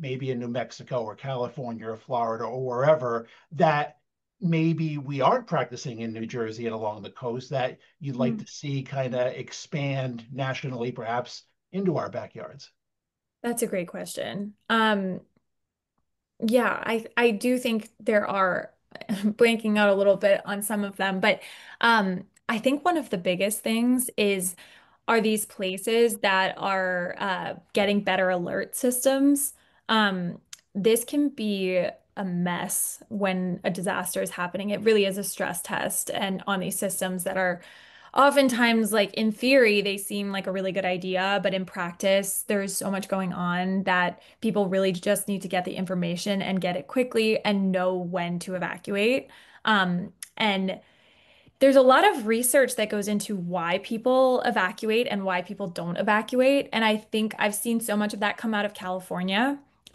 maybe in New Mexico or California or Florida or wherever that maybe we aren't practicing in New Jersey and along the coast that you'd like Mm. to see kind of expand nationally, perhaps into our backyards? That's a great question. Um, yeah, I I do think there are blanking out a little bit on some of them, but um, I think one of the biggest things is are these places that are uh, getting better alert systems. Um, this can be a mess when a disaster is happening. It really is a stress test, and on these systems that are oftentimes, like in theory, they seem like a really good idea, but in practice, there's so much going on that people really just need to get the information and get it quickly and know when to evacuate. Um, and there's a lot of research that goes into why people evacuate and why people don't evacuate. And I think I've seen so much of that come out of California.